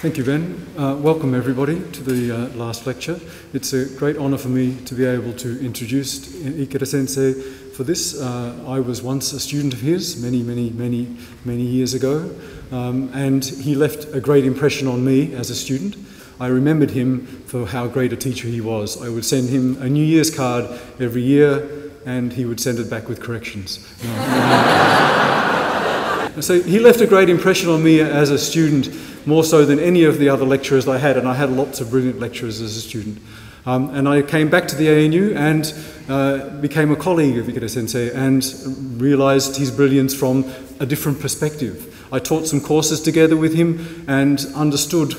Thank you, Ben. Uh, welcome, everybody, to the uh, last lecture. It's a great honour for me to be able to introduce Ikeda Sensei for this. Uh, I was once a student of his many, many, many, many years ago, um, and he left a great impression on me as a student. I remembered him for how great a teacher he was. I would send him a New Year's card every year, and he would send it back with corrections. so he left a great impression on me as a student more so than any of the other lecturers I had, and I had lots of brilliant lecturers as a student. Um, and I came back to the ANU and uh, became a colleague of Ikeda Sensei and realized his brilliance from a different perspective. I taught some courses together with him and understood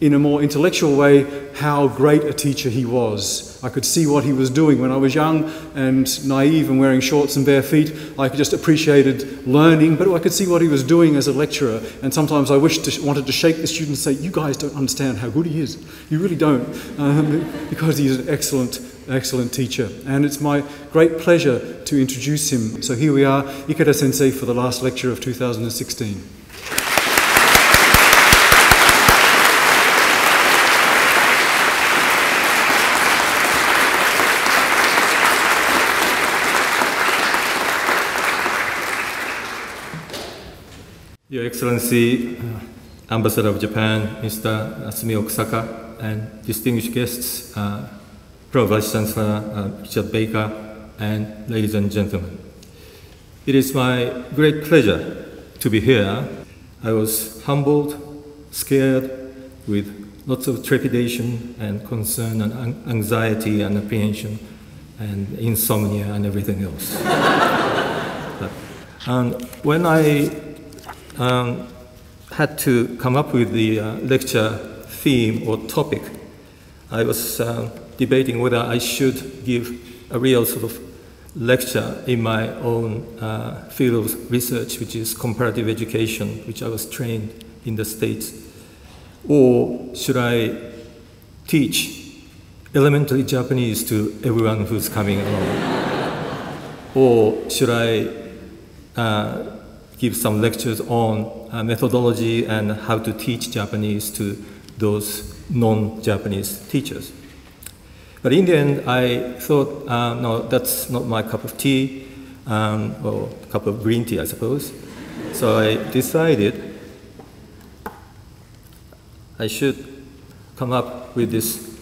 in a more intellectual way how great a teacher he was. I could see what he was doing when I was young and naive and wearing shorts and bare feet. I just appreciated learning, but I could see what he was doing as a lecturer. And sometimes I wished to, wanted to shake the students and say, "You guys don't understand how good he is. You really don't," um, because he's an excellent, excellent teacher. And it's my great pleasure to introduce him. So here we are, Ikeda Sensei, for the last lecture of 2016. Excellency, uh, Ambassador of Japan, Mr. Sumio Kusaka, and distinguished guests, uh, Pro Vice Chancellor uh, Richard Baker, and ladies and gentlemen. It is my great pleasure to be here. I was humbled, scared, with lots of trepidation and concern and anxiety and apprehension and insomnia and everything else. but, and when I um, had to come up with the uh, lecture theme or topic, I was uh, debating whether I should give a real sort of lecture in my own uh, field of research, which is comparative education, which I was trained in the States, or should I teach elementary Japanese to everyone who's coming along? or should I uh, give some lectures on uh, methodology and how to teach Japanese to those non-Japanese teachers. But in the end, I thought, uh, no, that's not my cup of tea, um, or cup of green tea, I suppose. So I decided I should come up with this,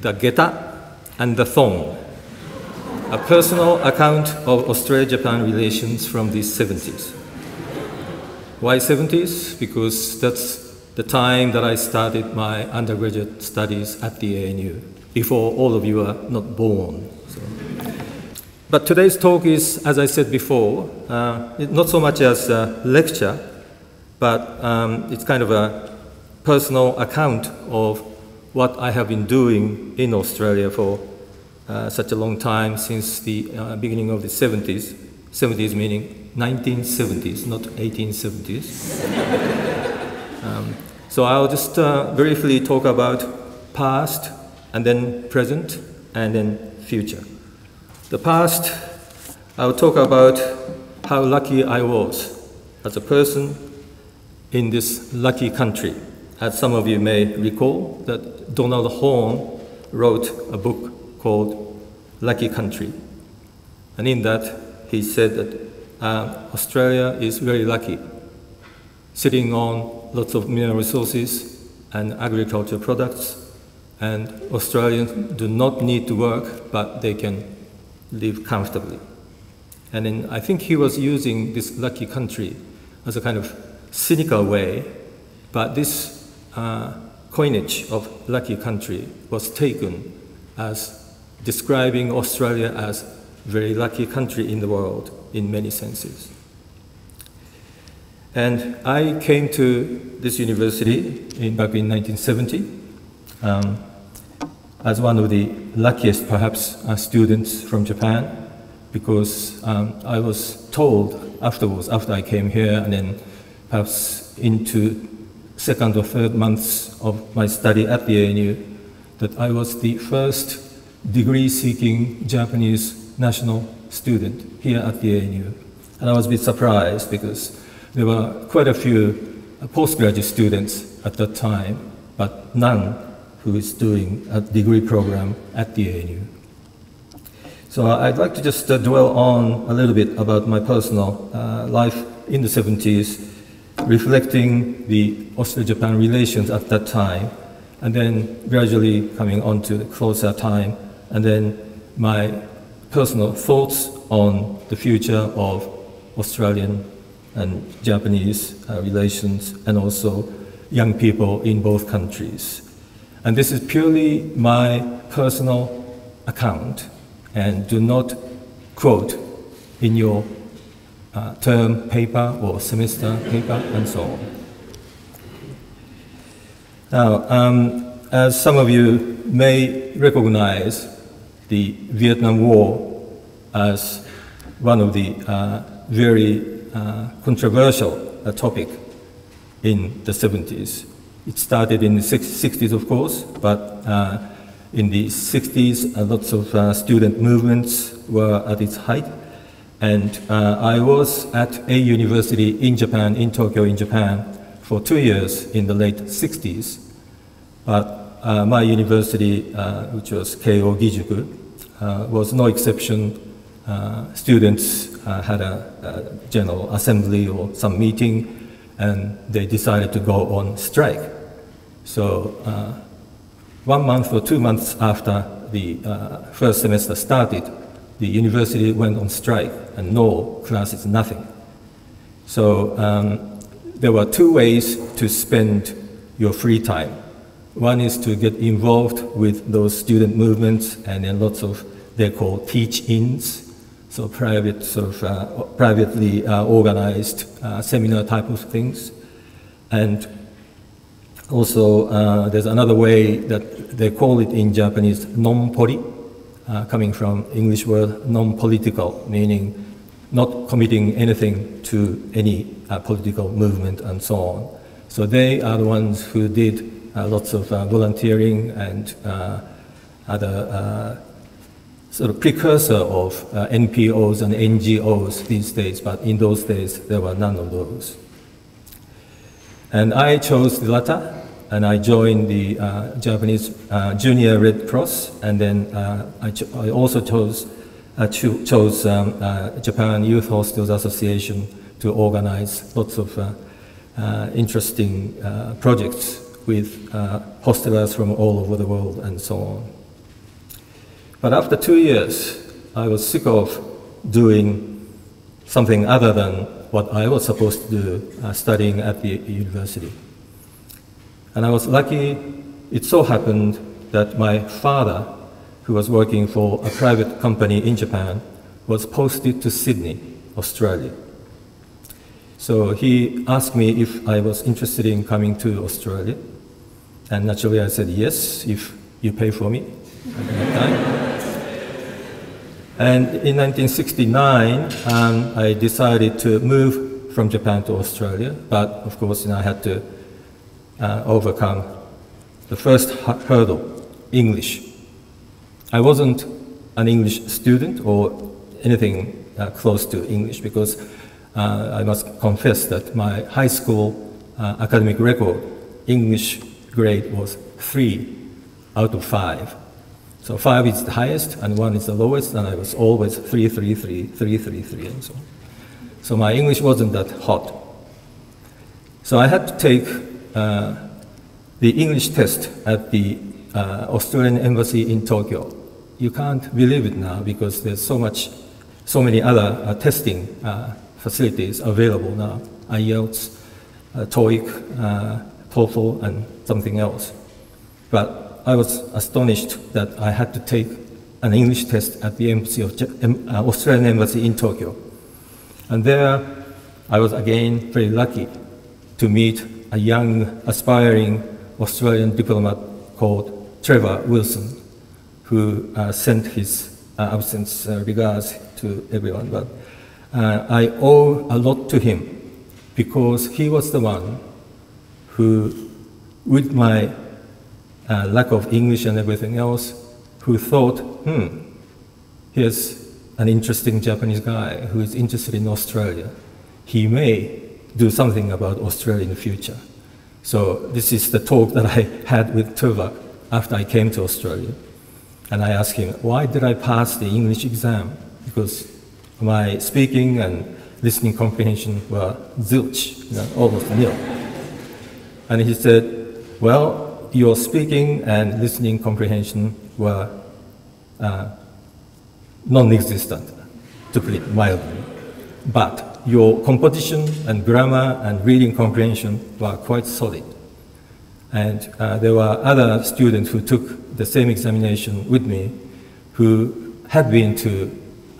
the geta and the thong, a personal account of Australia-Japan relations from the 70s. Why 70s? Because that's the time that I started my undergraduate studies at the ANU, before all of you are not born. So. But today's talk is, as I said before, uh, not so much as a lecture, but um, it's kind of a personal account of what I have been doing in Australia for uh, such a long time since the uh, beginning of the 70s. 70s meaning 1970s, not 1870s. um, so I'll just uh, briefly talk about past, and then present, and then future. The past, I'll talk about how lucky I was as a person in this lucky country. As some of you may recall, that Donald Horne wrote a book called Lucky Country. And in that, he said that uh, Australia is very lucky, sitting on lots of mineral resources and agricultural products, and Australians do not need to work, but they can live comfortably. And then I think he was using this lucky country as a kind of cynical way, but this uh, coinage of lucky country was taken as describing Australia as very lucky country in the world in many senses. And I came to this university in, back in 1970 um, as one of the luckiest, perhaps, uh, students from Japan because um, I was told afterwards, after I came here, and then perhaps into second or third months of my study at the ANU, that I was the first degree-seeking Japanese national student here at the ANU. And I was a bit surprised because there were quite a few postgraduate students at that time, but none who is doing a degree program at the ANU. So I'd like to just uh, dwell on a little bit about my personal uh, life in the 70s, reflecting the Austro-Japan relations at that time, and then gradually coming on to the closer time, and then my personal thoughts on the future of Australian and Japanese uh, relations, and also young people in both countries. And this is purely my personal account and do not quote in your uh, term paper or semester paper and so on. Now, um, as some of you may recognize the Vietnam War as one of the uh, very uh, controversial uh, topic in the 70s. It started in the 60s, of course, but in the 60s, uh, lots of student movements were at its height. And uh, I was at a university in Japan, in Tokyo, in Japan, for two years in the late 60s. But uh, my university, uh, which was Keio Gijuku, was no exception. students had a, a general assembly or some meeting, and they decided to go on strike. So uh, one month or two months after the uh, first semester started, the university went on strike and no classes, nothing. So um, there were two ways to spend your free time. One is to get involved with those student movements and then lots of, they're called teach-ins, so private, sort of uh, privately uh, organized uh, seminar type of things. And also, uh, there's another way that they call it in Japanese non-poli, uh, coming from English word non-political, meaning not committing anything to any uh, political movement and so on. So they are the ones who did uh, lots of uh, volunteering and uh, other sort of precursor of NPOs and NGOs these days, but in those days there were none of those. And I chose the latter, and I joined the uh, Japanese uh, Junior Red Cross, and then uh, I, I, also chose, uh, cho chose um, uh, Japan Youth Hostels Association to organize lots of uh, Uh, interesting uh, projects with uh, hostelers from all over the world and so on. But after two years, I was sick of doing something other than what I was supposed to do uh, studying at the university. And I was lucky, it so happened that my father, who was working for a private company in Japan, was posted to Sydney, Australia. So he asked me if I was interested in coming to Australia. And naturally I said yes, if you pay for me. And in 1969, um, I decided to move from Japan to Australia, but of course, you know, I had to uh, overcome the first hurdle, English. I wasn't an English student or anything uh, close to English because I must confess that my high school uh, academic record, English grade was three out of five. So five is the highest and one is the lowest, and I was always three, three, three, three, three, three, and so on. So my English wasn't that hot. So I had to take uh, the English test at the uh, Australian Embassy in Tokyo. You can't believe it now because there's so much, so many other uh, testing uh, facilities available now. IELTS, uh, TOEIC, uh, TOEFL, and something else. But I was astonished that I had to take an English test at the embassy of uh, Australian embassy in Tokyo. And there I was again very lucky to meet a young, aspiring Australian diplomat called Trevor Wilson, who uh, sent his uh, absence uh, regards to everyone. But uh, I owe a lot to him because he was the one who, with my uh, lack of English and everything else, who thought, hmm, here's an interesting Japanese guy who is interested in Australia. He may do something about Australia in the future. So this is the talk that I had with Trevor after I came to Australia. And I asked him, why did I pass the English exam? Because my speaking and listening comprehension were zilch, you know, almost nil. And he said, well, your speaking and listening comprehension were uh, non-existent, to put it mildly. But your composition and grammar and reading comprehension were quite solid. And uh, there were other students who took the same examination with me who had been to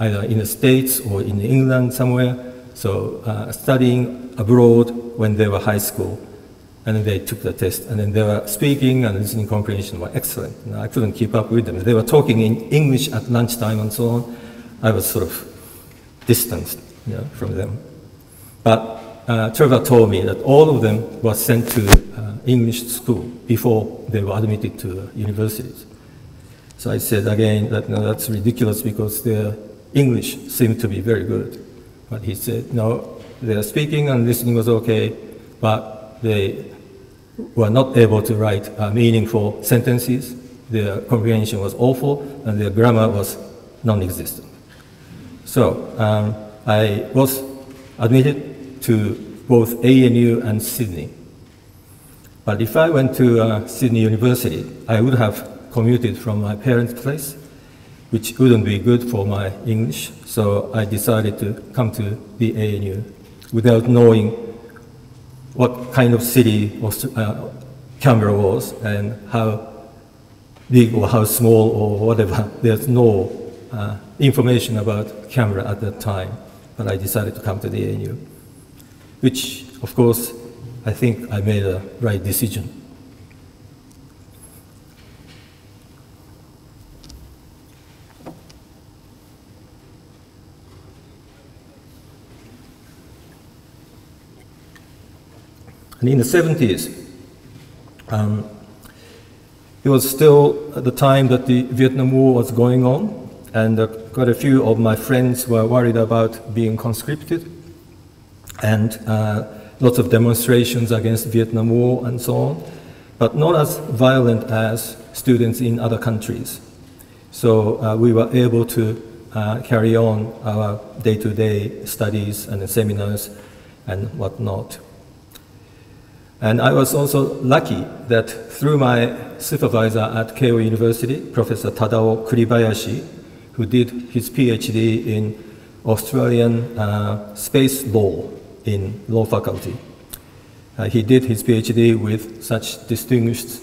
either in the States or in England somewhere, so uh, studying abroad when they were high school. And they took the test, and then they were speaking and listening comprehension were excellent. And I couldn't keep up with them. They were talking in English at lunchtime and so on. I was sort of distanced you know, from them. But uh, Trevor told me that all of them were sent to uh, English school before they were admitted to universities. So I said again that that's ridiculous because their English seemed to be very good. But he said, no, their speaking and listening was okay, but they were not able to write uh, meaningful sentences. Their comprehension was awful, and their grammar was non-existent. So um, I was admitted to both ANU and Sydney. But if I went to uh, Sydney University, I would have commuted from my parents' place, which wouldn't be good for my English. So I decided to come to the ANU without knowing what kind of city uh, Canberra was and how big or how small or whatever. There's no uh, information about Canberra at that time, but I decided to come to the ANU, which, of course, I think I made a right decision. And in the 70s, um, it was still the time that the Vietnam War was going on, and uh, quite a few of my friends were worried about being conscripted, and uh, lots of demonstrations against Vietnam War and so on, but not as violent as students in other countries. So uh, we were able to uh, carry on our day-to-day -day studies and seminars and whatnot. And I was also lucky that through my supervisor at Keio University, Professor Tadao Kuribayashi, who did his PhD in Australian uh, space law in law faculty. Uh, he did his PhD with such distinguished,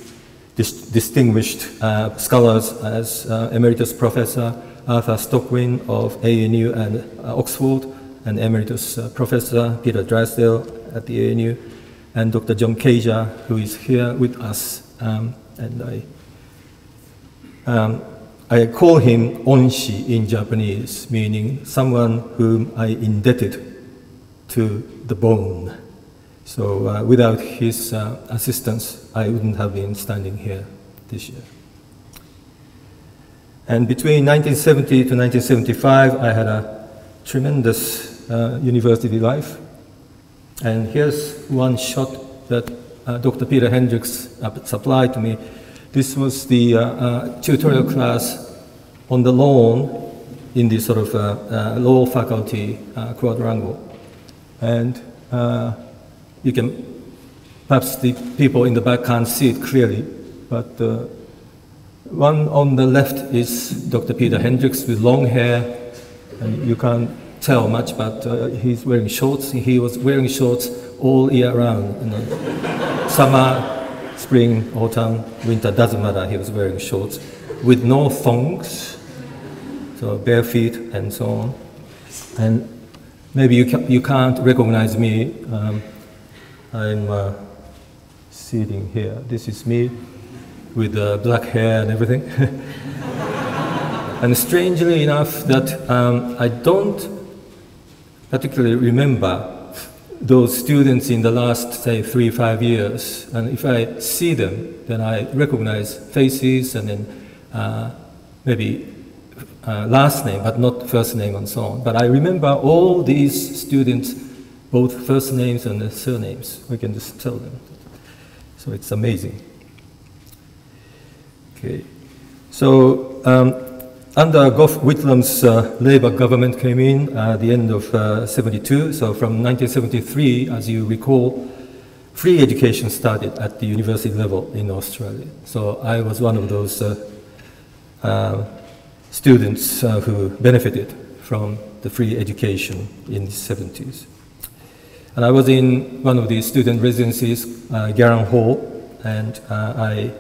dis distinguished uh, scholars as uh, Emeritus Professor Arthur Stockwin of ANU and uh, Oxford, and Emeritus uh, Professor Peter Drysdale at the ANU, and Dr. John Caiger, who is here with us. Um, and I, um, I call him onshi in Japanese, meaning someone whom I indebted to the bone. So uh, without his uh, assistance, I wouldn't have been standing here this year. And between 1970 to 1975, I had a tremendous uh, university life. And here's one shot that uh, Dr. Peter Hendricks supplied to me. This was the uh, uh, tutorial class on the lawn in the sort of uh, law faculty quadrangle. And you can, perhaps the people in the back can't see it clearly, but uh, one on the left is Dr. Peter Hendricks with long hair, and you can't tell much, but uh, he's wearing shorts. He was wearing shorts all year round. You know. Summer, spring, autumn, winter, doesn't matter, he was wearing shorts with no thongs, so bare feet and so on. And maybe you, ca you can't recognize me. Um, I'm uh, sitting here. This is me with uh, black hair and everything. and strangely enough, that um, I don't particularly remember those students in the last, say, three, five years. And if I see them, then I recognize faces and then uh, maybe uh, last name, but not first name and so on. But I remember all these students both first names and surnames. We can just tell them. So it's amazing. Okay. So um, under Gough Whitlam's uh, Labour government came in at the end of uh, 72. So from 1973, as you recall, free education started at the university level in Australia. So I was one of those uh, uh students who benefited from the free education in the 70s. And I was in one of the student residencies, uh, Garran Hall, and uh, I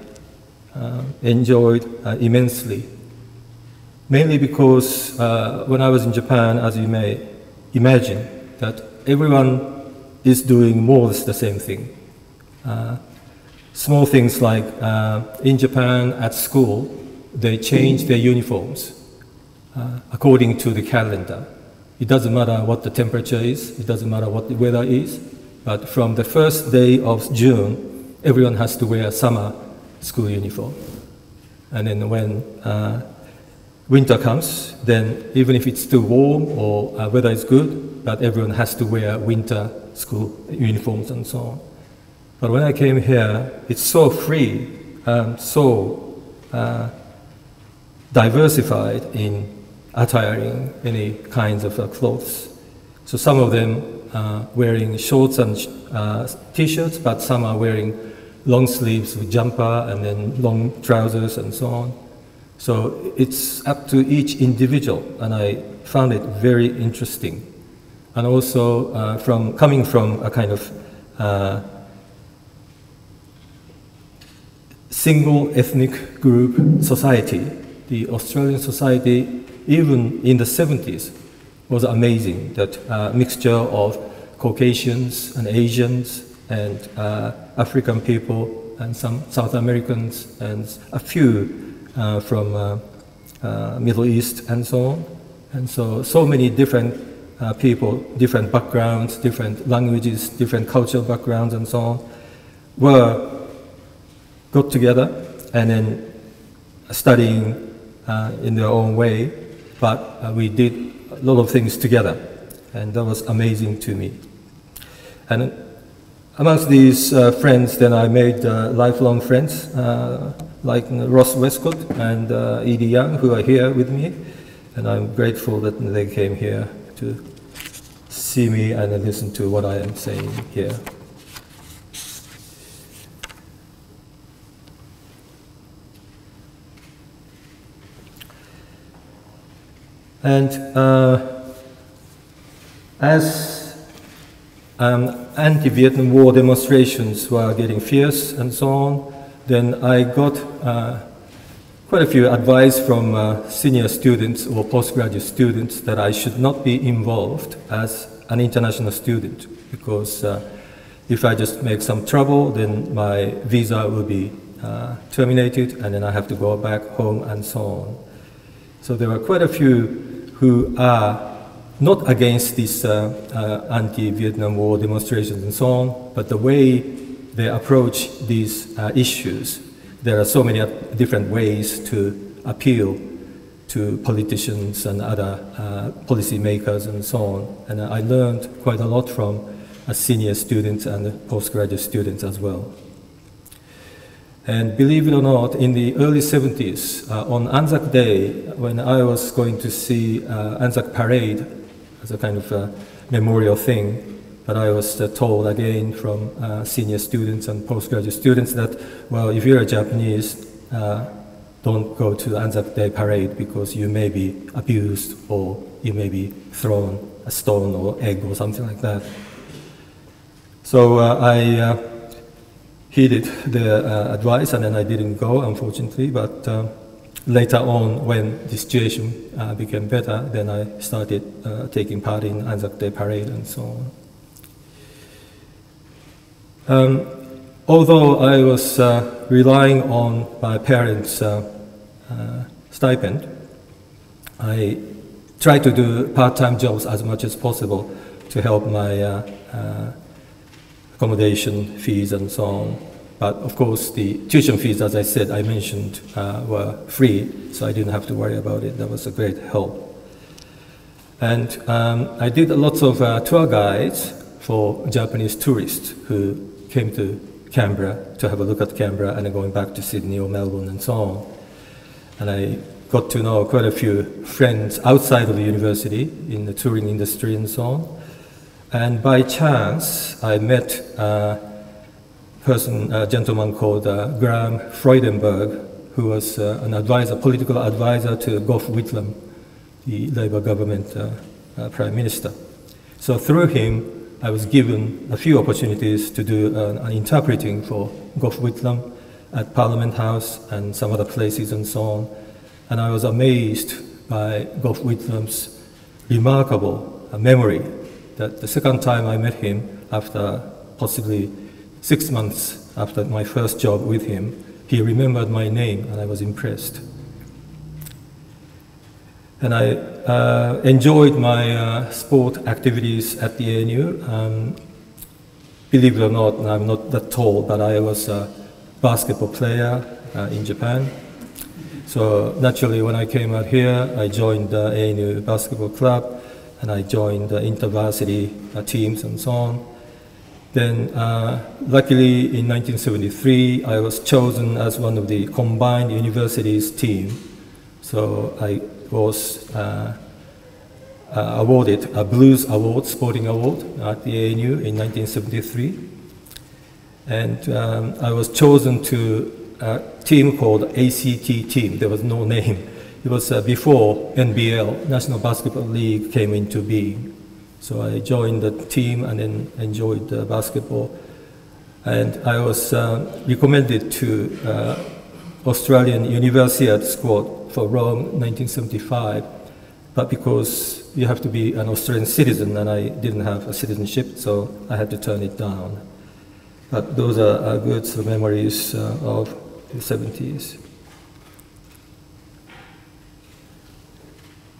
uh, enjoyed uh, immensely. Mainly because uh, when I was in Japan, as you may imagine, that everyone is doing more or less the same thing. Uh, small things like in Japan at school, they change their uniforms according to the calendar. It doesn't matter what the temperature is, it doesn't matter what the weather is, but from the first day of June, everyone has to wear a summer school uniform. And then when uh, winter comes, then even if it's too warm or uh, weather is good, but everyone has to wear winter school uniforms and so on. But when I came here, it's so free and so uh, diversified in attiring any kinds of uh, clothes. So some of them are wearing shorts and uh, t-shirts, but some are wearing long sleeves with jumper and then long trousers and so on. So it's up to each individual, and I found it very interesting. And also, uh, from coming from a kind of uh, single ethnic group society, the Australian society even in the 70s, was amazing. That uh, mixture of Caucasians and Asians and uh, African people and some South Americans and a few from uh, uh, Middle East and so on. And so, so many different uh, people, different backgrounds, different languages, different cultural backgrounds and so on, were got together and then studying in their own way but uh, we did a lot of things together, and that was amazing to me. And amongst these uh, friends, then I made uh, lifelong friends, uh, like Ross Westcott and uh, Edie Young, who are here with me, and I'm grateful that they came here to see me and listen to what I am saying here. And uh, as um, anti-Vietnam War demonstrations were getting fierce and so on, then I got uh, quite a few advice from uh, senior students or postgraduate students that I should not be involved as an international student because uh, if I just make some trouble, then my visa will be uh, terminated and then I have to go back home and so on. So there were quite a few who are not against these uh, uh, anti-Vietnam War demonstrations and so on, but the way they approach these uh, issues, there are so many different ways to appeal to politicians and other uh, policy makers and so on. And I learned quite a lot from a senior students and postgraduate students as well. And believe it or not, in the early 70s, uh, on Anzac Day, when I was going to see uh, Anzac Parade as a kind of a memorial thing, but I was uh, told again from uh, senior students and postgraduate students that, well, if you're a Japanese, uh, don't go to the Anzac Day Parade because you may be abused or you may be thrown a stone or egg or something like that. So uh, I heeded the uh, advice and then I didn't go, unfortunately. But uh, later on, when the situation uh, became better, then I started uh, taking part in Anzac Day Parade and so on. Um, although I was uh, relying on my parents' uh, stipend, I tried to do part-time jobs as much as possible to help my accommodation fees and so on. But of course, the tuition fees, as I said, I mentioned, uh, were free, so I didn't have to worry about it. That was a great help. And um, I did lots of uh, tour guides for Japanese tourists who came to Canberra to have a look at Canberra and then going back to Sydney or Melbourne and so on. And I got to know quite a few friends outside of the university in the touring industry and so on. And by chance, I met a person, a gentleman called uh, Graham Freudenberg, who was uh, an advisor, political advisor to Gough Whitlam, the Labour government uh, prime minister. So through him, I was given a few opportunities to do an, interpreting for Gough Whitlam at Parliament House and some other places and so on. And I was amazed by Gough Whitlam's remarkable memory that the second time I met him, after possibly six months after my first job with him, he remembered my name and I was impressed. And I uh, enjoyed my uh, sport activities at the ANU. Um, believe it or not, I'm not that tall, but I was a basketball player uh, in Japan. So naturally, when I came out here, I joined the ANU basketball club, and I joined the intervarsity uh, teams and so on. Then, uh, luckily, in 1973, I was chosen as one of the combined universities team. So I was uh, uh, awarded a Blues Award, Sporting Award at the ANU in 1973. And um, I was chosen to a team called ACT team. There was no name. It was uh, before NBL, National Basketball League, came into being. So I joined the team and then enjoyed basketball. And I was uh, recommended to uh, Australian Universiade squad for Rome 1975, but because you have to be an Australian citizen and I didn't have a citizenship, so I had to turn it down. But those are, are good memories uh, of the 70s.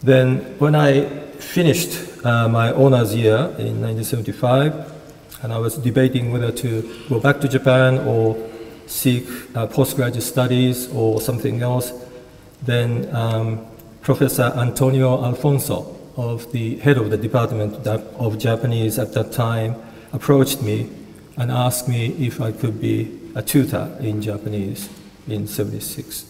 Then, when I finished uh, my honors year in 1975, and I was debating whether to go back to Japan or seek uh, postgraduate studies or something else, then um, Professor Antonio Alfonso, of the head of the Department of Japanese at that time, approached me and asked me if I could be a tutor in Japanese in 76.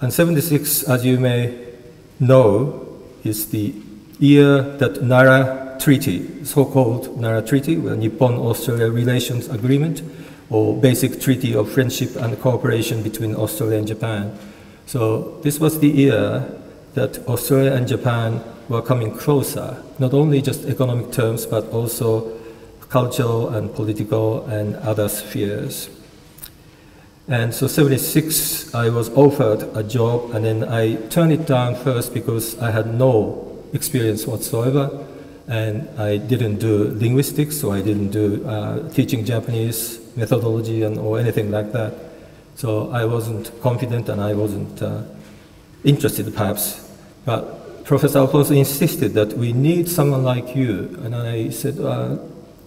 And 76, as you may know, is the year that Nara Treaty, so-called Nara Treaty, the Nippon-Australia Relations Agreement, or Basic Treaty of Friendship and Cooperation between Australia and Japan. So this was the year that Australia and Japan were coming closer, not only just economic terms, but also cultural and political and other spheres. And so 76, I was offered a job, and then I turned it down first because I had no experience whatsoever, and I didn't do linguistics, so I didn't do uh, teaching Japanese methodology and, or anything like that. So I wasn't confident and I wasn't uh, interested perhaps. But Professor Alfonso insisted that we need someone like you. And I said, uh,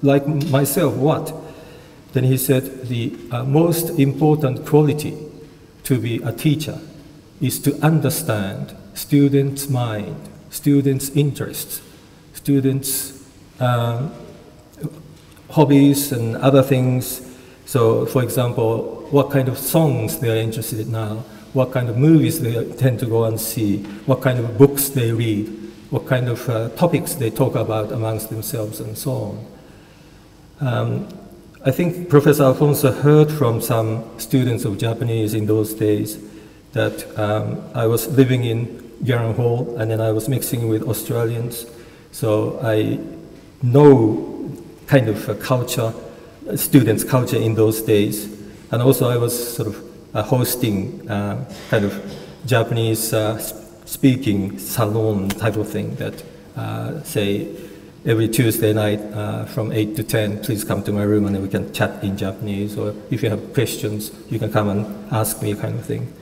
like myself, what? Then he said, the uh, most important quality to be a teacher is to understand students' mind, students' interests, students' um, hobbies and other things so, for example, what kind of songs they are interested in now, what kind of movies they tend to go and see, what kind of books they read, what kind of uh, topics they talk about amongst themselves, and so on. Um, I think Professor Alfonso heard from some students of Japanese in those days that um, I was living in Garran Hall and then I was mixing with Australians. So I know kind of a culture students' culture in those days. And also, I was sort of uh, hosting uh, kind of Japanese uh, speaking salon type of thing that uh, say every Tuesday night uh, from 8 to 10, please come to my room and we can chat in Japanese. Or if you have questions, you can come and ask me, kind of thing.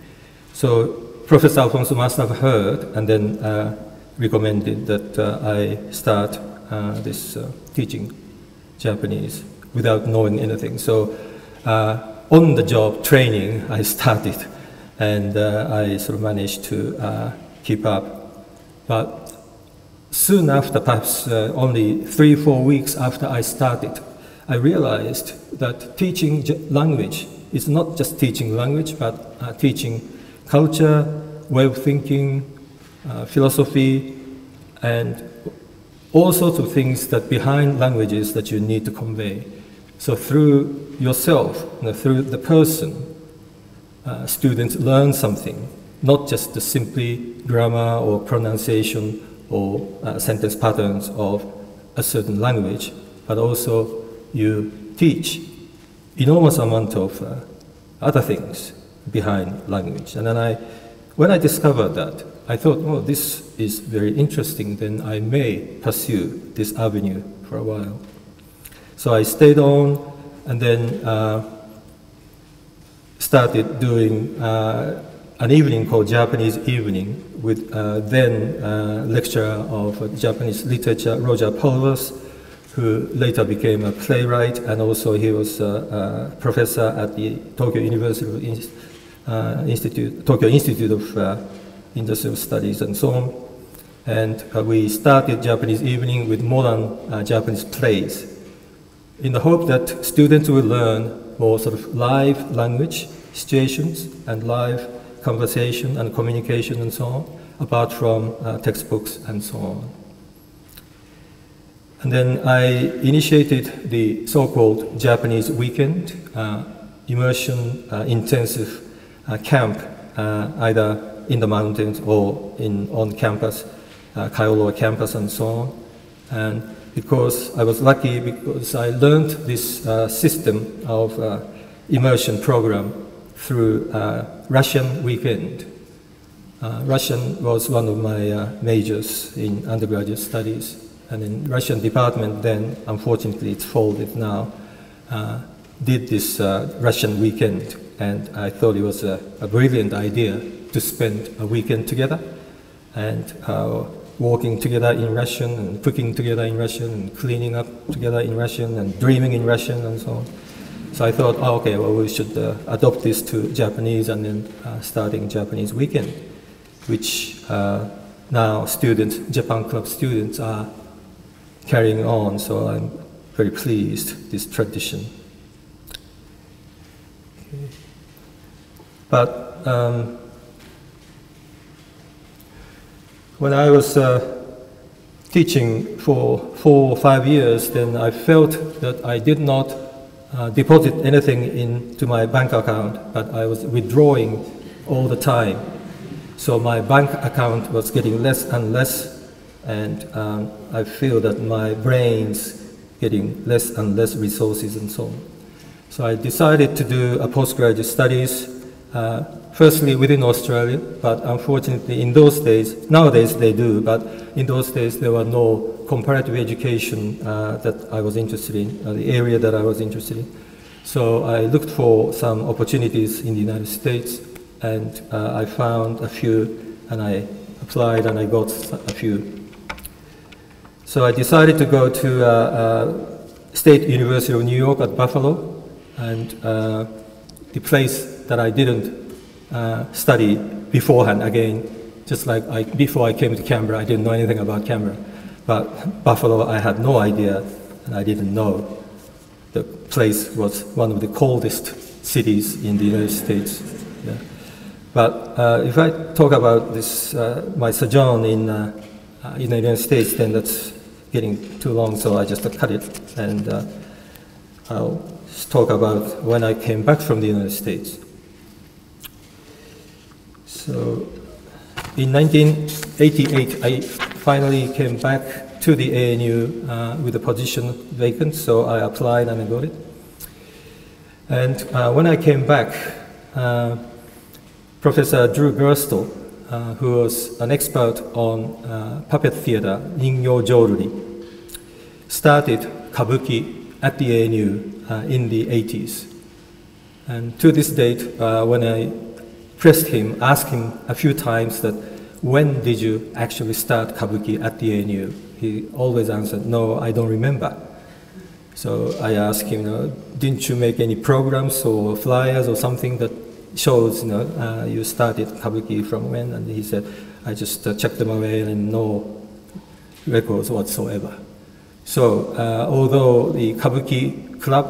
So Professor Alfonso must have heard and then uh, recommended that I start this teaching Japanese without knowing anything. So uh, on the job training, I started and uh, I sort of managed to uh, keep up. But soon after, perhaps uh, only three, four weeks after I started, I realized that teaching language is not just teaching language, but uh, teaching culture, way of thinking, uh, philosophy, and all sorts of things that behind languages that you need to convey. So through yourself, you know, through the person, uh, students learn something, not just the simply grammar or pronunciation or uh, sentence patterns of a certain language, but also you teach enormous amount of uh, other things behind language. And then I, when I discovered that, I thought, oh, this is very interesting, then I may pursue this avenue for a while. So I stayed on and then uh, started doing uh, an evening called Japanese Evening with uh, then uh, lecturer of Japanese literature, Roger Pulvers, who later became a playwright, and also he was a, a professor at the Tokyo University uh, Institute, Tokyo Institute of uh, Industrial Studies, and so on. And uh, we started Japanese Evening with modern uh, Japanese plays, in the hope that students will learn more sort of live language situations and live conversation and communication and so on, apart from uh, textbooks and so on. And then I initiated the so-called Japanese weekend uh, immersion uh, intensive uh, camp, uh, either in the mountains or in on campus, uh, Kioloa campus and so on. And because I was lucky because I learned this uh, system of uh, immersion program through Russian weekend. Russian was one of my majors in undergraduate studies and in Russian department then, unfortunately it's folded now, uh, did this uh, Russian weekend. And I thought it was a, a, brilliant idea to spend a weekend together and uh, walking together in Russian and cooking together in Russian and cleaning up together in Russian and dreaming in Russian and so on. So I thought, oh, okay, well, we should uh, adopt this to Japanese and then uh, starting Japanese weekend, which uh, now students, Japan Club students are carrying on, so I'm very pleased this tradition. Okay. But um, when I was uh, teaching for four or five years, then I felt that I did not uh, deposit anything into my bank account, but I was withdrawing all the time. So my bank account was getting less and less and um, I feel that my brain's getting less and less resources and so on. So I decided to do a postgraduate studies, uh, firstly within Australia, but unfortunately in those days, nowadays they do, but in those days there were no comparative education uh, that I was interested in, uh, the area that I was interested in. So I looked for some opportunities in the United States, and uh, I found a few, and I applied and I got a few so I decided to go to uh, uh, State University of New York at Buffalo, and the place that I didn't uh, study beforehand again, just like I, before I came to Canberra, I didn't know anything about Canberra. But Buffalo, I had no idea, and I didn't know. The place was one of the coldest cities in the United States. Yeah. But uh, if I talk about this, uh, my sojourn in, in the United States, then that's getting too long, so I just cut it. And uh, I'll talk about when I came back from the United States. So in 1988, I finally came back to the ANU uh, with a position vacant, so I applied and I got it. And uh, when I came back, uh, Professor Drew Gerstle, uh, who was an expert on uh, puppet theater, Ningyo Joruri, started kabuki at the ANU uh, in the 80s. And to this date, when I pressed him, asked him a few times that when did you actually start kabuki at the ANU, he always answered, no, I don't remember. So I asked him, didn't you make any programs or flyers or something that shows, you know, uh, you started kabuki from when? And he said, I just uh, checked them away and no records whatsoever. So, uh, although the Kabuki Club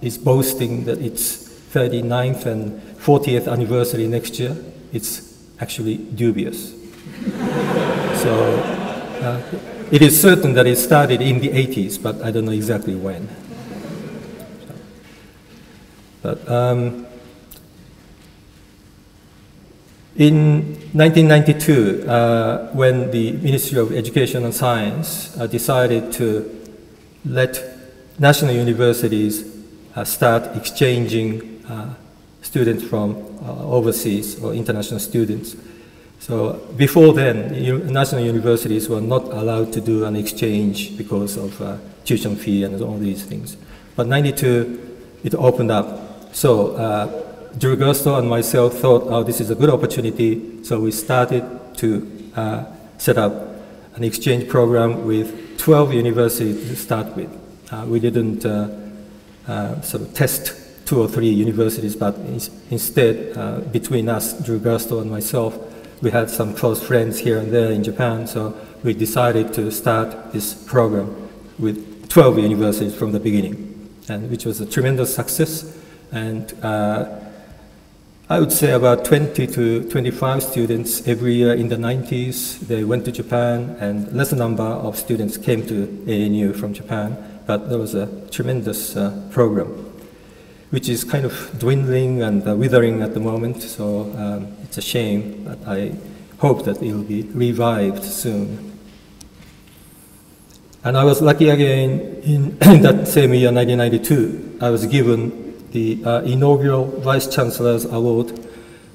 is boasting that it's 39th and 40th anniversary next year, it's actually dubious. so, uh, it is certain that it started in the 80s, but I don't know exactly when. But um, in 1992, uh, when the Ministry of Education and Science uh, decided to let national universities uh, start exchanging uh, students from uh, overseas or international students. So before then, national universities were not allowed to do an exchange because of uh, tuition fee and all these things. But 92, it opened up. So uh, and myself thought, oh, this is a good opportunity. So we started to uh, set up an exchange program with 12 universities to start with. Uh, we didn't uh, uh, sort of test two or three universities, but instead, uh, between us, Drew Gerstle and myself, we had some close friends here and there in Japan, so we decided to start this program with 12 universities from the beginning, and which was a tremendous success. And uh, I would say about 20 to 25 students every year in the 90s, they went to Japan, and less number of students came to ANU from Japan, but there was a tremendous uh, program which is kind of dwindling and uh, withering at the moment. So um, it's a shame, but I hope that it will be revived soon. And I was lucky again in, that same year, 1992. I was given the uh, inaugural Vice Chancellor's Award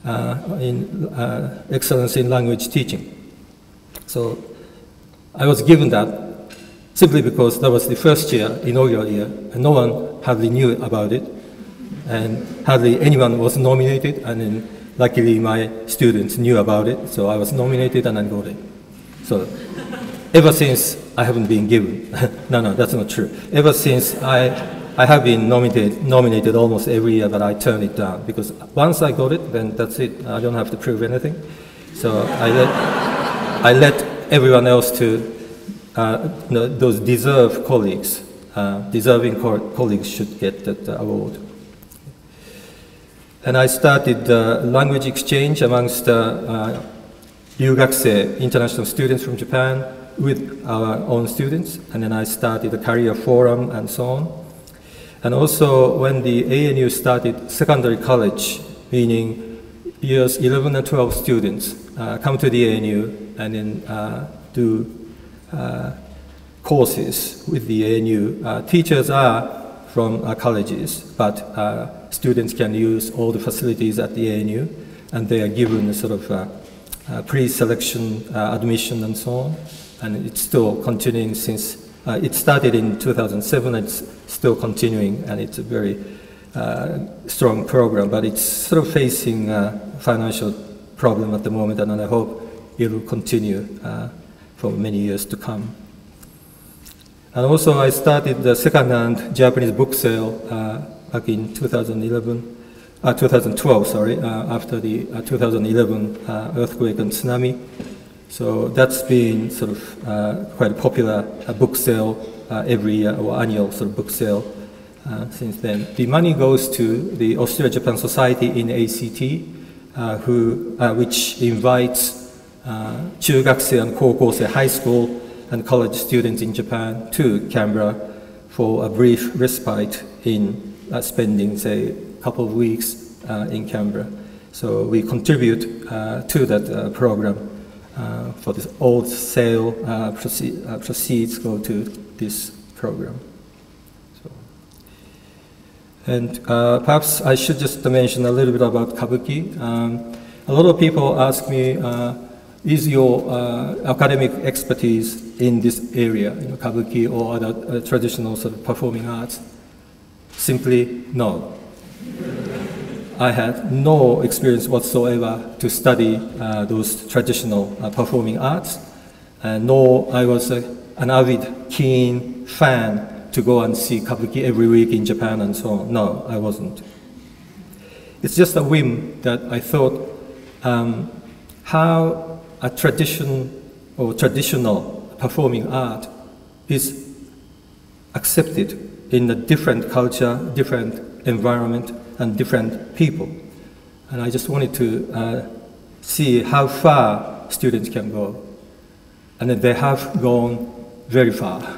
uh, in uh, Excellence in Language Teaching. So I was given that simply because that was the first year, inaugural year, and no one hardly knew about it and hardly anyone was nominated, and then luckily my students knew about it, so I was nominated and I got it. So ever since I haven't been given. no, no, that's not true. Ever since I, I have been nominated, nominated almost every year, but I turn it down because once I got it, then that's it. I don't have to prove anything. So I let, I let everyone else to, uh, those deserve colleagues, uh, deserving co colleagues should get that uh, award. And I started uh, language exchange amongst uh, Ryugakusei, international students from Japan, with our own students. And then I started a career forum and so on. And also when the ANU started secondary college, meaning years 11 and 12 students uh, come to the ANU and then uh, do uh, courses with the ANU. Uh, teachers are from uh, colleges, but uh, students can use all the facilities at the ANU, and they are given a sort of uh, uh pre-selection uh, admission and so on. And it's still continuing since it started in 2007. It's still continuing, and it's a very strong program. But it's sort of facing a financial problem at the moment, and I hope it will continue for many years to come. And also I started the second-hand Japanese book sale back in 2011, uh, 2012, sorry, uh, after the uh, 2011 uh, earthquake and tsunami. So that's been sort of quite a popular book sale every year, or annual sort of book sale since then. The money goes to the Australia-Japan Society in ACT, who, which invites 中学生 and 高校生 high school and college students in Japan to Canberra for a brief respite in uh, spending, say, a couple of weeks uh, in Canberra. So we contribute uh, to that uh, program uh, for this old sale uh, proceed, proceeds go to this program. So. And perhaps I should just mention a little bit about Kabuki. Um, a lot of people ask me, is your academic expertise in this area, you know, kabuki or other traditional sort of performing arts? Simply no. I had no experience whatsoever to study uh, those traditional uh, performing arts, and nor I was an avid, keen fan to go and see kabuki every week in Japan and so on. No, I wasn't. It's just a whim that I thought um, how a tradition or traditional performing art is accepted in a different culture, different environment, and different people. And I just wanted to uh, see how far students can go. And they have gone very far.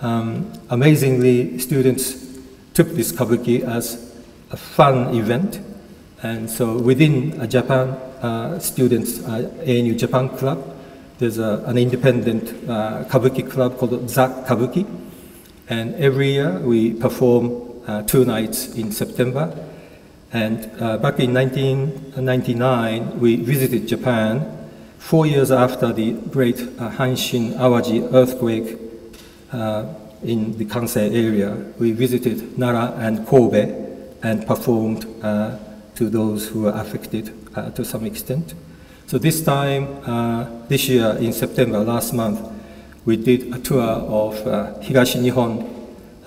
Um, amazingly, students took this kabuki as a fun event. And so within uh, Japan, uh, students, uh, ANU Japan Club, there's a, an independent uh, kabuki club called ZA Kabuki. And every year we perform uh, two nights in September. And uh, back in 1999, we visited Japan four years after the great uh, Hanshin Awaji earthquake uh, in the Kansai area. We visited Nara and Kobe and performed uh, to those who were affected uh, to some extent. So this time, this year in September, last month, we did a tour of uh, Higashi Nihon,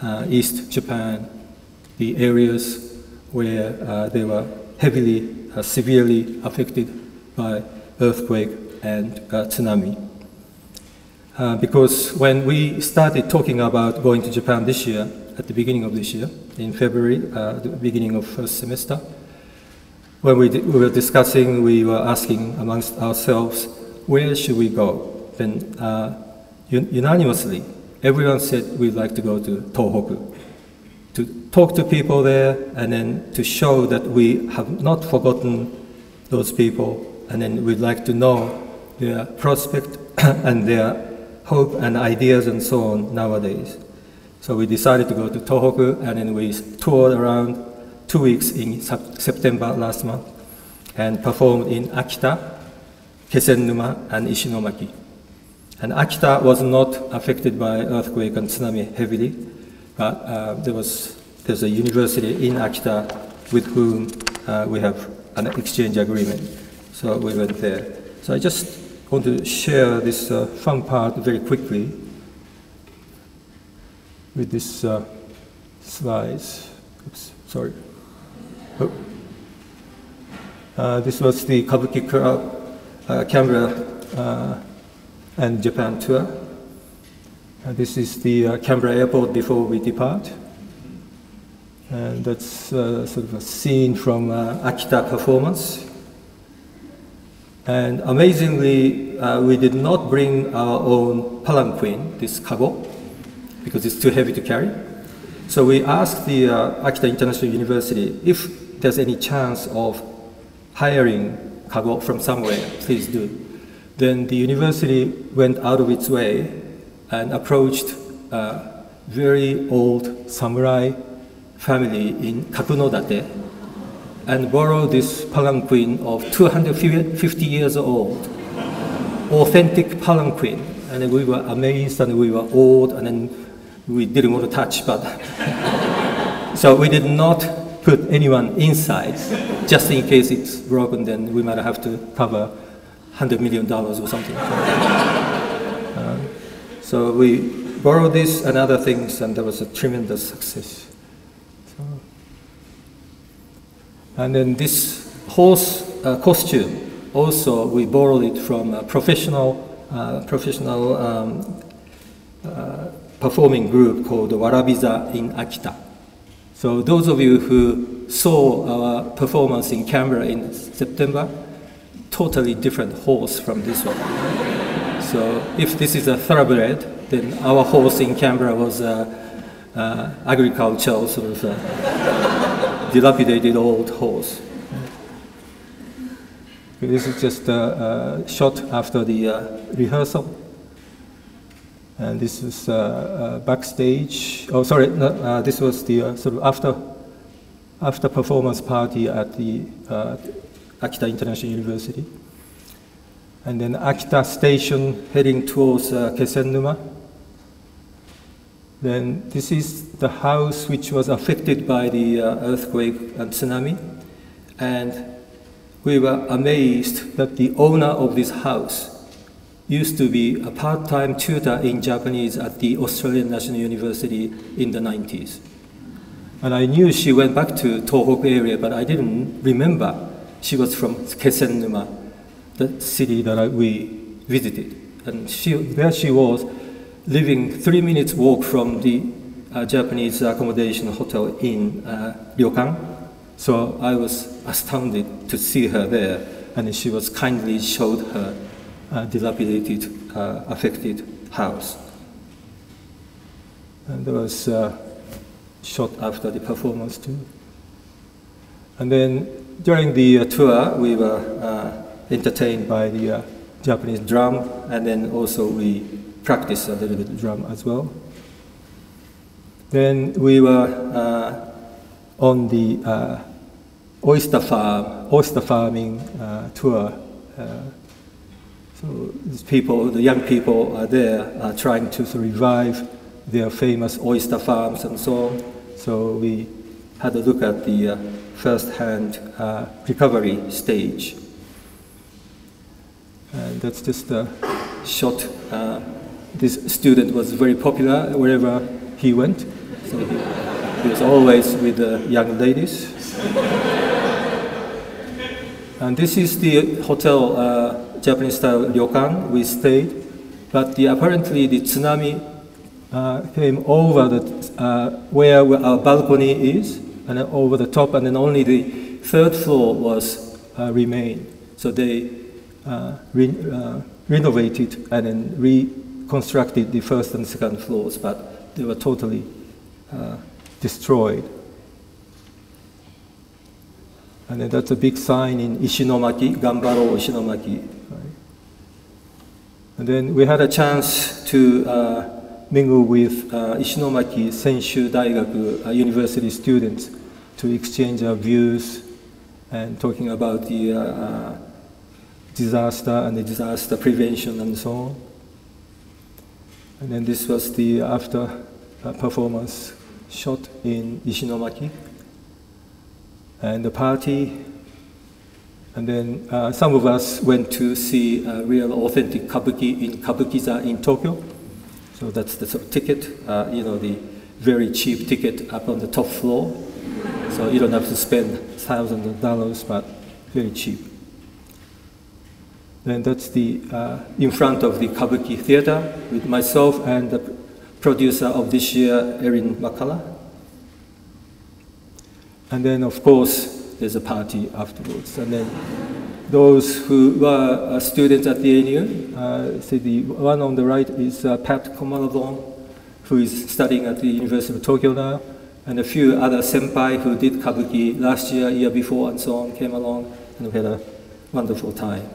uh, East Japan, the areas where uh, they were heavily, uh, severely affected by earthquake and uh, tsunami. Uh, because when we started talking about going to Japan this year, at the beginning of this year, in February, the beginning of first semester, when we, we were discussing, we were asking amongst ourselves, where should we go? Then unanimously, everyone said we'd like to go to Tohoku, to talk to people there, and then to show that we have not forgotten those people, and then we'd like to know their prospect and their hope and ideas and so on nowadays. So we decided to go to Tohoku, and then we toured around two weeks in September last month, and performed in Akita, Kesennuma, and Ishinomaki. And Akita was not affected by earthquake and tsunami heavily, but uh, there was there's a university in Akita with whom uh, we have an exchange agreement. So we went there. So I just want to share this uh, fun part very quickly with this uh, slides. Oops, sorry. Oh. Uh, this was the Kabuki Club uh, camera and Japan tour. Uh, this is the uh, Canberra airport before we depart. And that's uh, sort of a scene from uh, Akita performance. And amazingly, uh, we did not bring our own palanquin, this kago, because it's too heavy to carry. So we asked the uh, Akita International University if there's any chance of hiring kago from somewhere, please do. Then the university went out of its way and approached a very old samurai family in Kakunodate and borrowed this palanquin of 250 years old, authentic palanquin. And we were amazed and we were awed and then we didn't want to touch, but so we did not put anyone inside just in case it's broken, then we might have to cover $100 million or something. uh, so we borrowed this and other things, and there was a tremendous success. So, and then this horse uh, costume, also we borrowed it from a professional, uh, professional um, uh, performing group called Warabiza in Akita. So those of you who saw our performance in Canberra in September, totally different horse from this one. so if this is a thoroughbred, then our horse in Canberra was a, a agricultural sort of a dilapidated old horse. This is just a, a shot after the uh, rehearsal. And this is uh, uh, backstage. Oh, sorry, no, uh, this was the uh, sort of after, after performance party at the uh, Akita International University. And then Akita Station heading towards uh, Kesennuma. Then this is the house which was affected by the uh, earthquake and tsunami. And we were amazed that the owner of this house used to be a part-time tutor in Japanese at the Australian National University in the 90s. And I knew she went back to Tohoku area, but I didn't remember she was from Kesennuma, the city that we visited. And she, there she was, living three minutes walk from the uh, Japanese accommodation hotel in uh, Ryokan. So I was astounded to see her there, and she was kindly showed her uh, dilapidated, uh, affected house. And there was uh, shot after the performance too. And then during the uh, tour, we were uh, entertained by the uh, Japanese drum, and then also we practiced a little bit drum as well. Then we were on the oyster farm, oyster farming tour. so these people, the young people are there trying to revive their famous oyster farms and so on. So we had a look at the uh, first-hand uh, recovery stage. And that's just a shot. Uh, this student was very popular wherever he went. So he, he was always with the young ladies. and this is the hotel, uh, Japanese-style ryokan we stayed. But the, apparently the tsunami uh, came over the, uh, where our balcony is, and over the top, and then only the third floor was uh, remained. So they uh, re uh, renovated and then reconstructed the first and second floors, but they were totally uh, destroyed. And then that's a big sign in Ishinomaki, Gambaro Ishinomaki. Right? And then we had a chance to uh, mingle with uh, Ishinomaki Senshu Daigaku uh, university students to exchange our views and talking about the uh, uh, disaster and the disaster prevention and so on. And then this was the after uh, performance shot in Ishinomaki. And the party and then uh, some of us went to see uh, real authentic kabuki in Kabukiza in Tokyo. So that's the sort of ticket, uh, you know, the very cheap ticket up on the top floor. So you don't have to spend thousands of dollars, but very cheap. And that's the, uh, in front of the Kabuki Theater with myself and the producer of this year, Erin Makala. And then, of course, there's a party afterwards. And then those who were uh, students at the ANU. Uh, so the one on the right is uh, Pat Komalavon, who is studying at the University of Tokyo now, and a few other senpai who did kabuki last year, year before, and so on came along, and we had a wonderful time.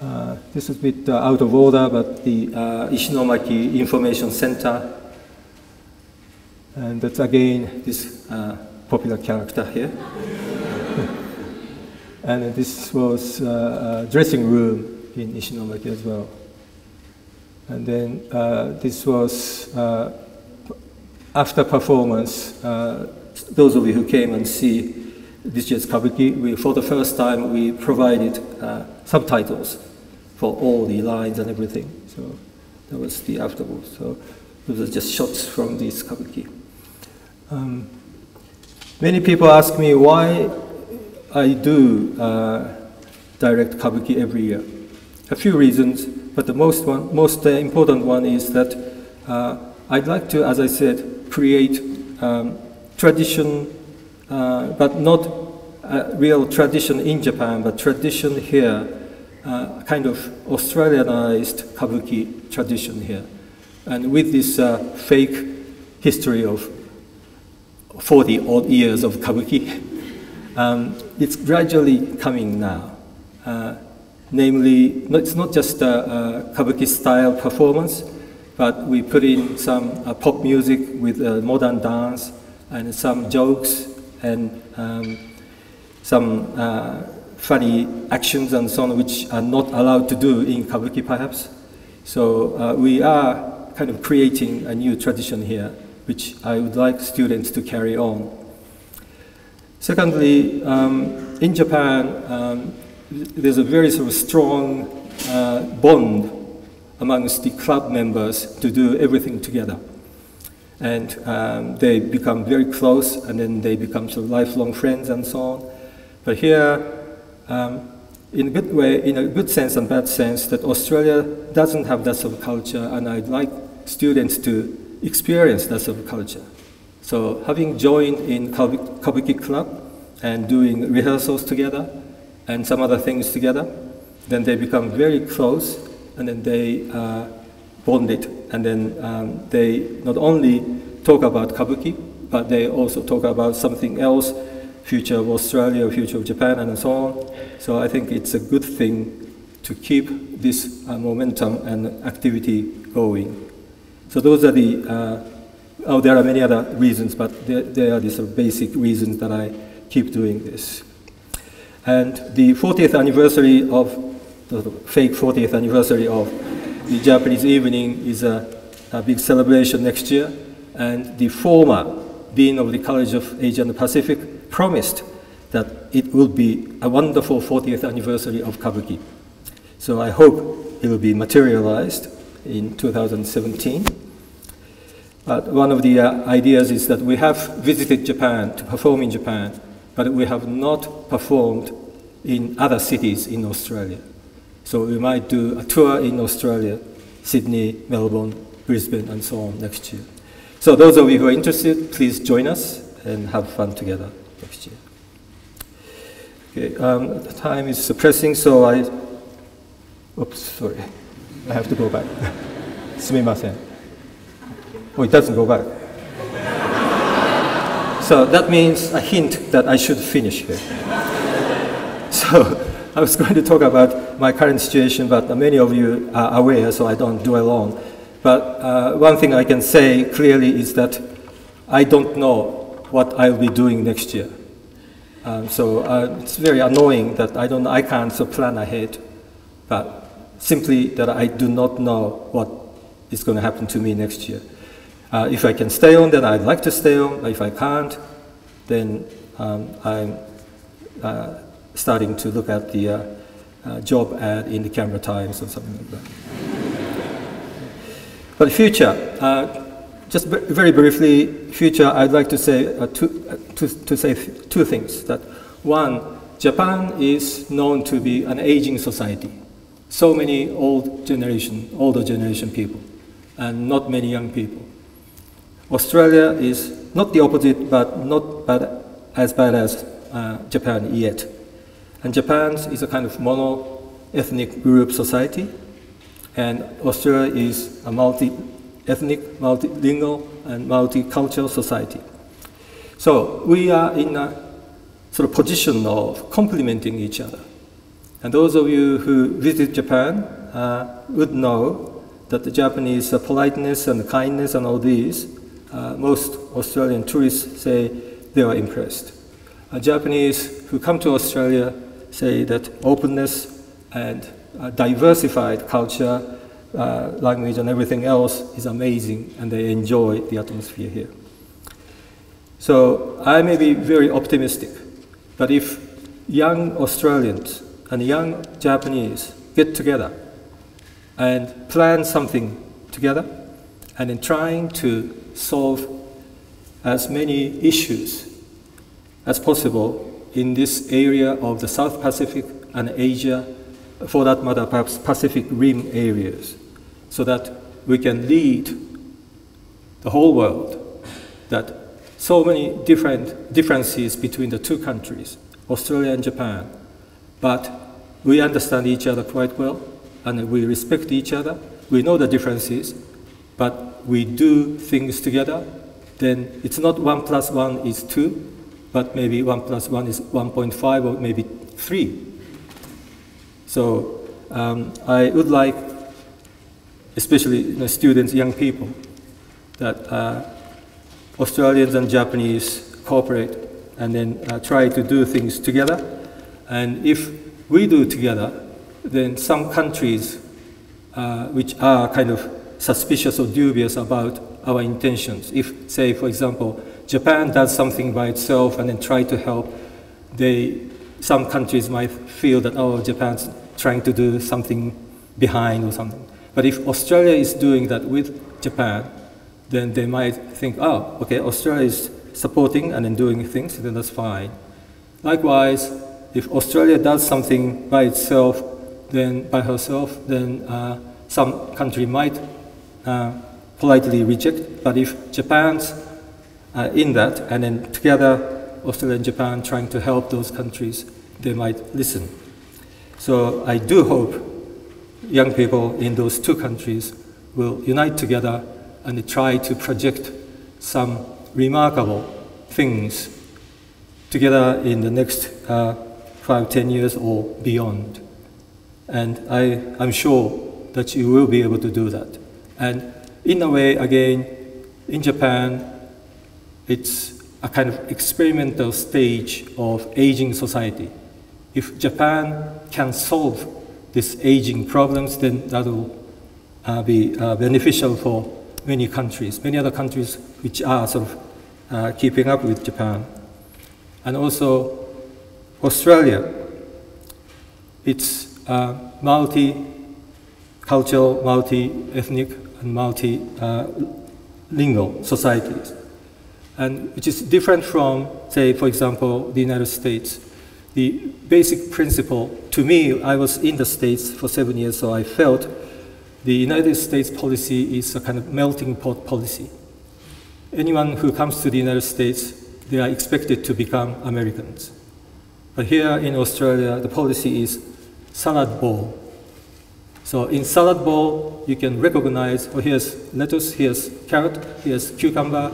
Uh, this is a bit uh, out of order, but the uh, Ishinomaki Information Center, and that's again this uh, popular character here. And this was uh, a dressing room in Ishinomaki as well. And then uh, this was uh, after performance, uh, those of you who came and see this year's Kabuki, we, for the first time we provided uh, subtitles for all the lines and everything. So that was the afterwards. So those are just shots from this Kabuki. Um, many people ask me why I do uh, direct kabuki every year. A few reasons, but the most, one, most uh, important one is that uh, I'd like to, as I said, create um, tradition, uh, but not a real tradition in Japan, but tradition here, uh, kind of Australianized kabuki tradition here. And with this uh, fake history of 40 odd years of kabuki, Um, it's gradually coming now. Uh, namely, it's not just a, a, kabuki style performance, but we put in some uh, pop music with uh, modern dance and some jokes and um, some uh, funny actions and so on, which are not allowed to do in kabuki perhaps. So uh, we are kind of creating a new tradition here, which I would like students to carry on. Secondly, um, in Japan, um, there's a very sort of strong uh, bond amongst the club members to do everything together. And um, they become very close, and then they become sort of lifelong friends and so on. But here, um, in a good way, in a good sense and bad sense, that Australia doesn't have that sort of culture, and I'd like students to experience that sort of culture. So having joined in Kabuki Club and doing rehearsals together and some other things together, then they become very close, and then they uh, it, and then um, they not only talk about Kabuki, but they also talk about something else, future of Australia, future of Japan, and so on. So I think it's a good thing to keep this uh, momentum and activity going. So those are the, uh, oh, there are many other reasons, but there, there are these basic reasons that I keep doing this. And the 40th anniversary of, the fake 40th anniversary of the Japanese evening is a, a big celebration next year. And the former Dean of the College of Asia and the Pacific promised that it will be a wonderful 40th anniversary of Kabuki. So I hope it will be materialized in 2017. But one of the uh, ideas is that we have visited Japan to perform in Japan, but we have not performed in other cities in Australia. So we might do a tour in Australia, Sydney, Melbourne, Brisbane, and so on next year. So those of you who are interested, please join us and have fun together next year. Okay, um, the time is pressing, so I, oops, sorry, I have to go back. Sumimasen. Oh, it doesn't go back. so that means a hint that I should finish here. so I was going to talk about my current situation, but many of you are aware, so I don't dwell on. But uh, one thing I can say clearly is that I don't know what I'll be doing next year. Um, so uh, it's very annoying that I don't, I can't so plan ahead, but simply that I do not know what is going to happen to me next year. Uh, if I can stay on, then I'd like to stay on. If I can't, then um, I'm uh, starting to look at the uh, uh, job ad in the Canberra Times or something like that. But future, uh, just very briefly, future, I'd like to say, uh, two, uh, to, to say two things. That one, Japan is known to be an aging society. So many old generation, older generation people, and not many young people. Australia is not the opposite, but not bad, as bad as uh, Japan yet. And Japan is a kind of mono-ethnic group society, and Australia is a multi-ethnic, multilingual, and multicultural society. So we are in a sort of position of complementing each other. And those of you who visit Japan uh, would know that the Japanese uh, politeness and kindness and all these, uh, most Australian tourists say they are impressed. Japanese who come to Australia say that openness and diversified culture, uh, language, and everything else is amazing, and they enjoy the atmosphere here. So I may be very optimistic, but if young Australians and young Japanese get together and plan something together, and in trying to solve as many issues as possible in this area of the South Pacific and Asia for that matter, perhaps Pacific Rim areas, so that we can lead the whole world that so many different differences between the two countries, Australia and Japan, but we understand each other quite well and we respect each other. We know the differences, but we do things together. Then it's not one plus one is two, but maybe one plus one is 1.5 or maybe three so um, I would like, especially you know, students, young people, that uh, Australians and Japanese cooperate and then uh, try to do things together. And if we do together, then some countries uh, which are kind of suspicious or dubious about our intentions, if, say, for example, Japan does something by itself and then try to help, they some countries might feel that, oh, Japan's trying to do something behind or something. But if Australia is doing that with Japan, then they might think, oh, okay, Australia is supporting and then doing things, then that's fine. Likewise, if Australia does something by itself, then by herself, then uh, some country might uh, politely reject. But if Japan's uh, in that, and then together, Australia and Japan trying to help those countries, they might listen. So I do hope young people in those two countries will unite together and try to project some remarkable things together in the next uh, five, ten years or beyond. And I, I'm sure that you will be able to do that. And in a way, again, in Japan, it's a kind of experimental stage of aging society. If Japan can solve these aging problems, then that will uh, be uh, beneficial for many countries, many other countries which are sort of uh, keeping up with Japan. And also Australia, it's uh, multi-cultural, multi-ethnic, and multi-lingual societies, and which is different from, say, for example, the United States. The basic principle, to me, I was in the States for seven years, so I felt the United States policy is a kind of melting pot policy. Anyone who comes to the United States, they are expected to become Americans. But here in Australia, the policy is salad bowl. So in salad bowl, you can recognize, oh, here's lettuce, here's carrot, here's cucumber,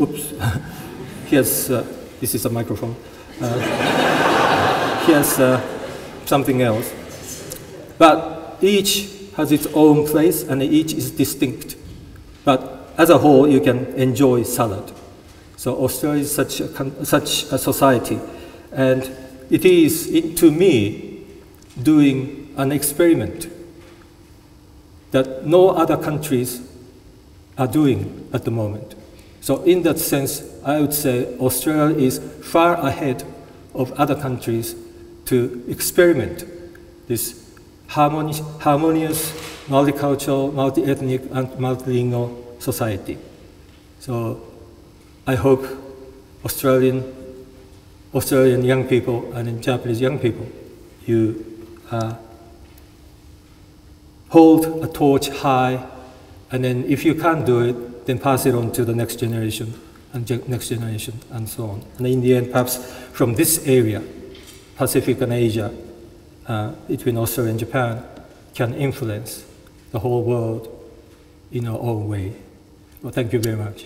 oops, here's, uh, this is a microphone, uh, here's uh, something else. But each has its own place and each is distinct. But as a whole, you can enjoy salad. So Australia is such a, such a society. And it is, to me, doing an experiment that no other countries are doing at the moment. So in that sense, I would say Australia is far ahead of other countries to experiment this harmonious, harmonious multicultural, multi-ethnic, and multilingual society. So I hope Australian, Australian young people and Japanese young people, you uh, hold a torch high, and then if you can't do it, then pass it on to the next generation and next generation and so on. And in the end, perhaps from this area, Pacific and Asia, uh, between Australia and Japan, can influence the whole world in our own way. Well, thank you very much.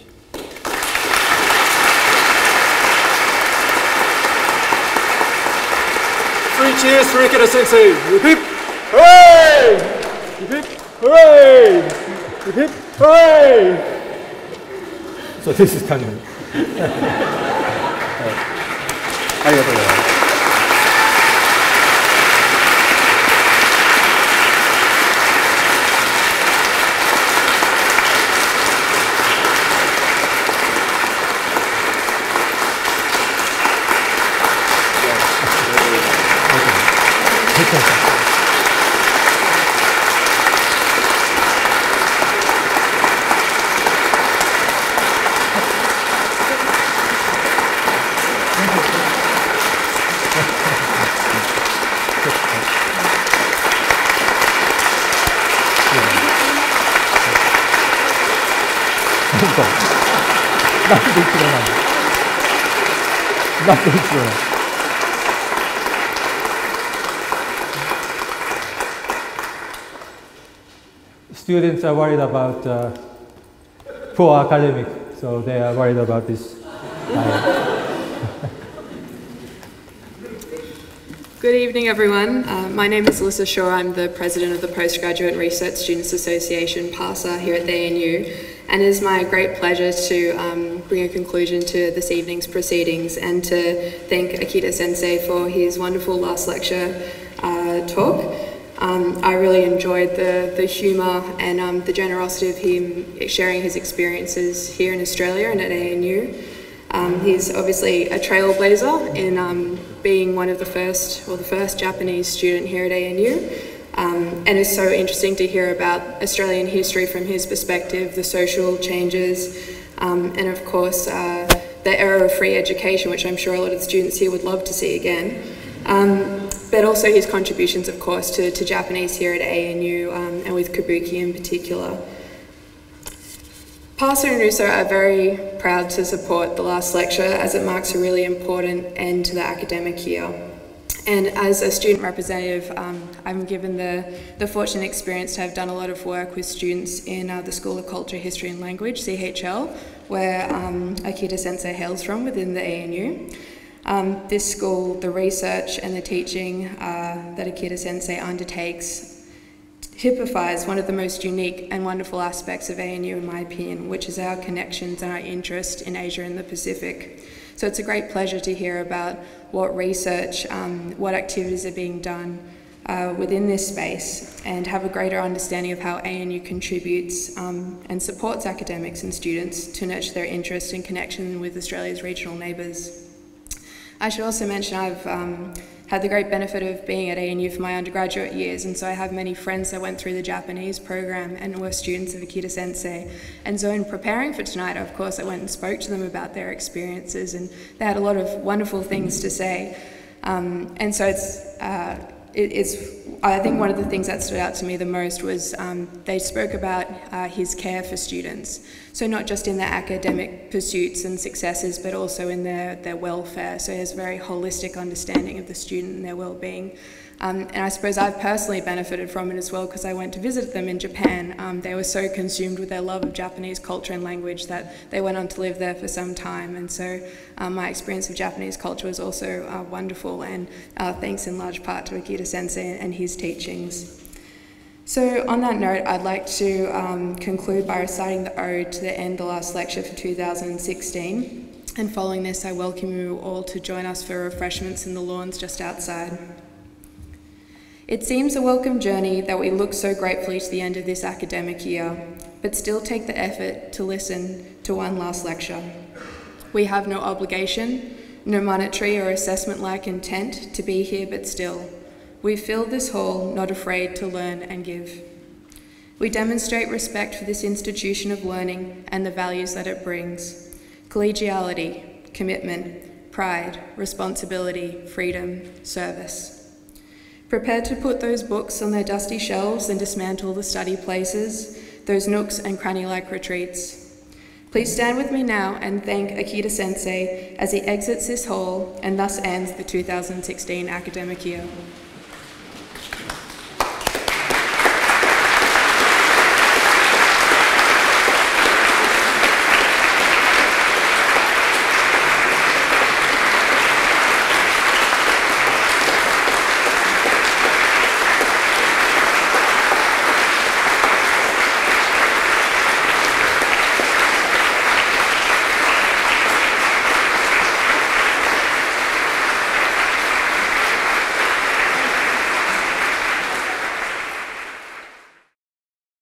Three cheers for Ikeda Sensei. Hooray! Hip hip! Hooray! Hip hip! Hooray! So this is kind of. ありがとうございます。 Students are worried about uh, poor academic, so they are worried about this. Good evening, everyone. Uh, my name is Alyssa Shaw. I'm the president of the Postgraduate Research Students Association, PARSA, here at the ANU. And it is my great pleasure to um, bring a conclusion to this evening's proceedings and to thank Ikeda Sensei for his wonderful last lecture uh, talk. Um, I really enjoyed the, the humour and um, the generosity of him sharing his experiences here in Australia and at ANU. Um, he's obviously a trailblazer in um, being one of the first, or the first Japanese student here at ANU. Um, and it's so interesting to hear about Australian history from his perspective, the social changes, um, and of course uh, the era of free education, which I'm sure a lot of students here would love to see again. Um, but also his contributions, of course, to, to Japanese here at ANU um, and with Kabuki in particular. Parsa and Russo are very proud to support the last lecture as it marks a really important end to the academic year. And as a student representative, um, I'm given the, the fortunate experience to have done a lot of work with students in uh, the School of Culture, History and Language, CHL, where um, Ikeda Sensei hails from within the ANU. Um, this school, the research and the teaching uh, that Ikeda Sensei undertakes typifies one of the most unique and wonderful aspects of ANU, in my opinion, which is our connections and our interest in Asia and the Pacific. So it's a great pleasure to hear about what research, um, what activities are being done uh, within this space, and have a greater understanding of how ANU contributes um, and supports academics and students to nurture their interest and connection with Australia's regional neighbours. I should also mention I've um, had the great benefit of being at ANU for my undergraduate years, and so I have many friends that went through the Japanese program and were students of Ikeda Sensei. And so, in preparing for tonight, of course, I went and spoke to them about their experiences, and they had a lot of wonderful things to say. Um, and so, it's uh, it, it's I think one of the things that stood out to me the most was um, they spoke about uh, his care for students. So not just in their academic pursuits and successes, but also in their, their welfare. So he has a very holistic understanding of the student and their well-being. Um, and I suppose I've personally benefited from it as well because I went to visit them in Japan. Um, they were so consumed with their love of Japanese culture and language that they went on to live there for some time. And so um, my experience of Japanese culture was also uh, wonderful, and uh, thanks in large part to Ikeda Sensei and his teachings. So, on that note, I'd like to um, conclude by reciting the ode to the end the last lecture for 2016. And following this, I welcome you all to join us for refreshments in the lawns just outside. It seems a welcome journey that we look so gratefully to the end of this academic year, but still take the effort to listen to one last lecture. We have no obligation, no monetary or assessment like intent to be here, but still, we fill this hall not afraid to learn and give. We demonstrate respect for this institution of learning and the values that it brings collegiality, commitment, pride, responsibility, freedom, service. Prepared to put those books on their dusty shelves and dismantle the study places, those nooks and cranny like retreats. Please stand with me now and thank Ikeda Sensei as he exits this hall and thus ends the 2016 academic year.